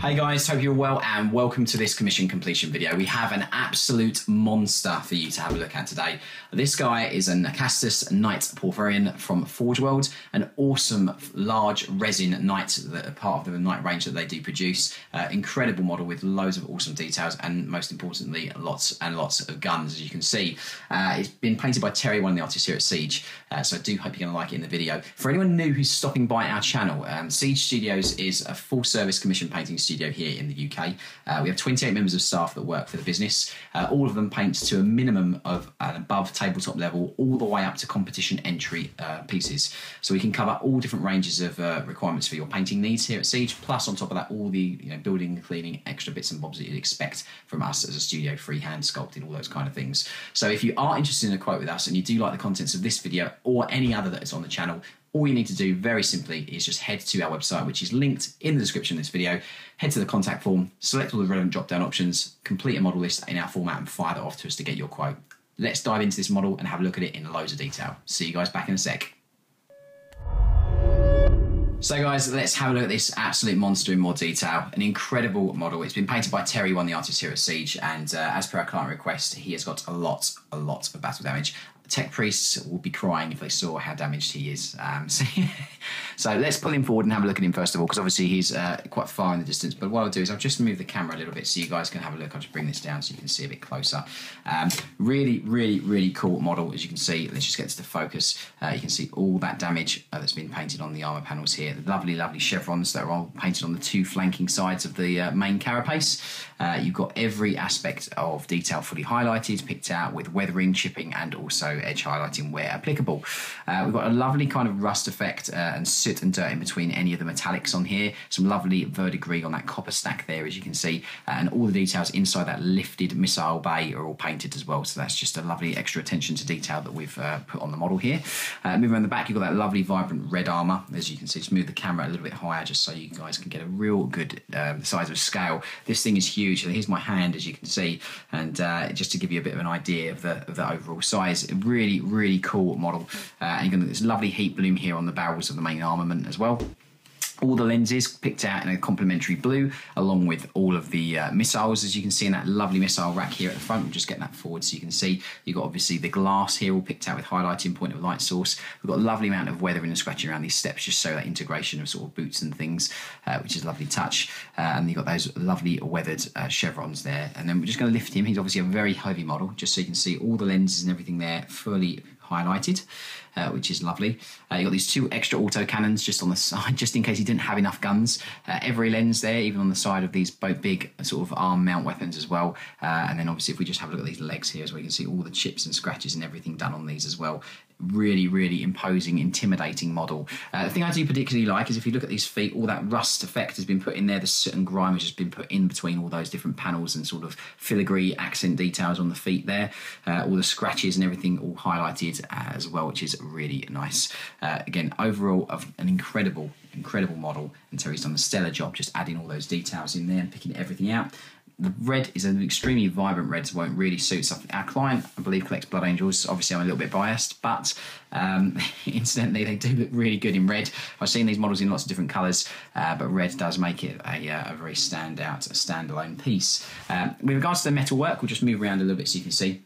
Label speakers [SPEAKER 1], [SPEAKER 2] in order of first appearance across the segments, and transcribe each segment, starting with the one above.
[SPEAKER 1] Hey guys, hope you're well and welcome to this commission completion video. We have an absolute monster for you to have a look at today. This guy is an Acastus Knight Porphyrion from Forge World, an awesome large resin Knight, that part of the Knight range that they do produce. Uh, incredible model with loads of awesome details and most importantly, lots and lots of guns as you can see. Uh, it's been painted by Terry, one of the artists here at Siege, uh, so I do hope you're going to like it in the video. For anyone new who's stopping by our channel, um, Siege Studios is a full service commission painting studio studio here in the UK. Uh, we have 28 members of staff that work for the business. Uh, all of them paint to a minimum of an above tabletop level, all the way up to competition entry uh, pieces. So we can cover all different ranges of uh, requirements for your painting needs here at Siege. Plus, on top of that, all the you know building, cleaning, extra bits and bobs that you'd expect from us as a studio, freehand sculpting, all those kind of things. So if you are interested in a quote with us and you do like the contents of this video or any other that is on the channel, all you need to do very simply is just head to our website, which is linked in the description of this video. Head to the contact form, select all the relevant drop down options, complete a model list in our format, and fire that off to us to get your quote. Let's dive into this model and have a look at it in loads of detail. See you guys back in a sec. So guys, let's have a look at this absolute monster in more detail. An incredible model. It's been painted by Terry, one of the artists here at Siege, and uh, as per our client request, he has got a lot, a lot of battle damage tech priests will be crying if they saw how damaged he is. Um, so, so, let's pull him forward and have a look at him first of all, because obviously he's uh, quite far in the distance. But what I'll do is I'll just move the camera a little bit so you guys can have a look. I'll just bring this down so you can see a bit closer. Um, really, really, really cool model, as you can see. Let's just get to the focus. Uh, you can see all that damage uh, that's been painted on the armor panels here. The lovely, lovely chevrons that are all painted on the two flanking sides of the uh, main carapace. Uh, you've got every aspect of detail fully highlighted, picked out with weathering, chipping, and also edge highlighting where applicable. Uh, we've got a lovely kind of rust effect uh, and soot and dirt in between any of the metallics on here. Some lovely verdigris on that copper stack there, as you can see, uh, and all the details inside that lifted missile bay are all painted as well. So that's just a lovely extra attention to detail that we've uh, put on the model here. Uh, moving around the back, you've got that lovely vibrant red armor, as you can see. Just move the camera a little bit higher, just so you guys can get a real good um, size of scale. This thing is huge. here's my hand, as you can see, and uh, just to give you a bit of an idea of the, of the overall size, really, really cool model. Uh, and to get this lovely heat bloom here on the barrels of the main armament as well all the lenses picked out in a complementary blue along with all of the uh, missiles as you can see in that lovely missile rack here at the front. We'll just get that forward so you can see. You've got obviously the glass here all picked out with highlighting point of light source. We've got a lovely amount of weathering and scratching around these steps just so that integration of sort of boots and things uh, which is a lovely touch. Uh, and you've got those lovely weathered uh, chevrons there. And then we're just going to lift him. He's obviously a very heavy model just so you can see all the lenses and everything there fully highlighted, uh, which is lovely. Uh, you've got these two extra auto cannons just on the side, just in case you didn't have enough guns. Uh, every lens there, even on the side of these both big sort of arm mount weapons as well. Uh, and then obviously if we just have a look at these legs here as well, you can see all the chips and scratches and everything done on these as well really, really imposing, intimidating model. Uh, the thing I do particularly like is if you look at these feet, all that rust effect has been put in there, the soot and grime has just been put in between all those different panels and sort of filigree accent details on the feet there. Uh, all the scratches and everything all highlighted as well, which is really nice. Uh, again, overall, an incredible, incredible model. And Terry's done a stellar job just adding all those details in there and picking everything out the red is an extremely vibrant red, so won't really suit stuff. Our client, I believe, collects Blood Angels. Obviously, I'm a little bit biased, but um, incidentally, they do look really good in red. I've seen these models in lots of different colours, uh, but red does make it a, uh, a very standout, a standalone piece. Uh, with regards to the metal work, we'll just move around a little bit so you can see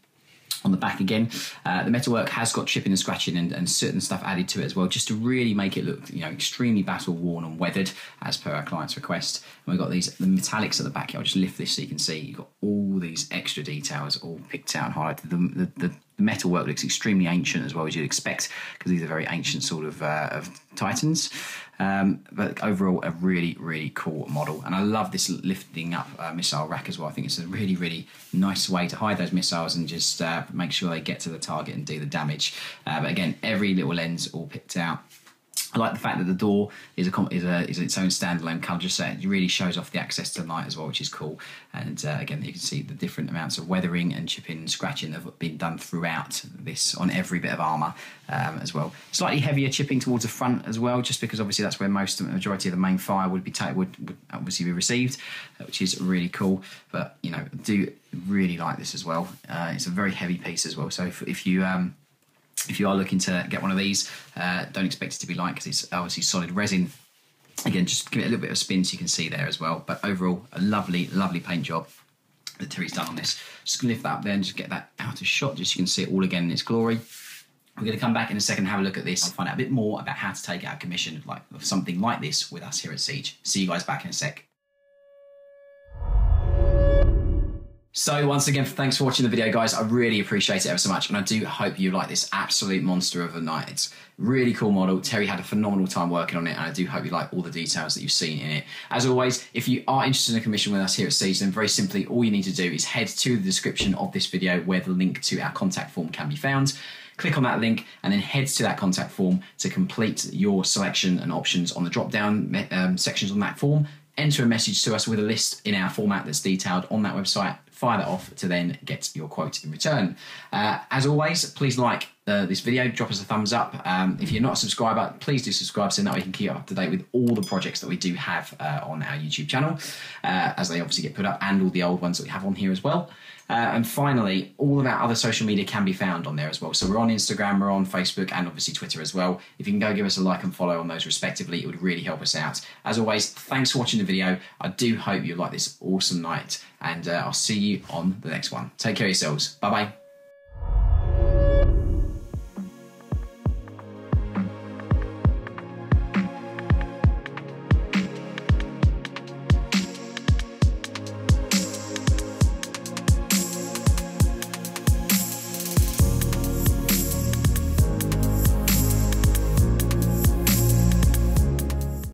[SPEAKER 1] on the back again. Uh, the metalwork has got chipping and scratching and, and, certain stuff added to it as well, just to really make it look, you know, extremely battle worn and weathered as per our client's request. And we've got these the metallics at the back. Here. I'll just lift this so you can see. You've got all these extra details all picked out and highlighted. The, the, the the metalwork looks extremely ancient as well as you'd expect because these are very ancient sort of, uh, of titans. Um, but overall, a really, really cool model. And I love this lifting up uh, missile rack as well. I think it's a really, really nice way to hide those missiles and just uh, make sure they get to the target and do the damage. Uh, but again, every little lens all picked out I like the fact that the door is a is, a, is its own standalone just set. It really shows off the access to light as well, which is cool. And uh, again, you can see the different amounts of weathering and chipping and scratching that have been done throughout this on every bit of armour um, as well. Slightly heavier chipping towards the front as well, just because obviously that's where most of the majority of the main fire would be ta- would, would obviously be received, uh, which is really cool. But you know, do really like this as well. Uh, it's a very heavy piece as well. So if, if you um, if you are looking to get one of these, uh, don't expect it to be light because it's obviously solid resin Again, just give it a little bit of spin so you can see there as well. But overall, a lovely, lovely paint job that Terry's done on this. Just gonna lift that up there and just get that out of shot, just so you can see it all again in its glory. We're going to come back in a second and have a look at this and find out a bit more about how to take out a commission like something like this with us here at Siege. See you guys back in a sec. So once again, thanks for watching the video, guys. I really appreciate it ever so much, and I do hope you like this absolute monster of a knight. It's really cool model. Terry had a phenomenal time working on it, and I do hope you like all the details that you've seen in it. As always, if you are interested in a commission with us here at then very simply, all you need to do is head to the description of this video where the link to our contact form can be found click on that link and then head to that contact form to complete your selection and options on the drop down um, sections on that form enter a message to us with a list in our format that's detailed on that website fire that off to then get your quote in return. Uh, as always, please like uh, this video, drop us a thumbs up. Um, if you're not a subscriber, please do subscribe so that you can keep up to date with all the projects that we do have uh, on our YouTube channel, uh, as they obviously get put up, and all the old ones that we have on here as well. Uh, and finally, all of our other social media can be found on there as well. So we're on Instagram, we're on Facebook, and obviously Twitter as well. If you can go give us a like and follow on those respectively, it would really help us out. As always, thanks for watching the video. I do hope you like this awesome knight, and uh, I'll see you on the next one. Take care of yourselves. Bye bye.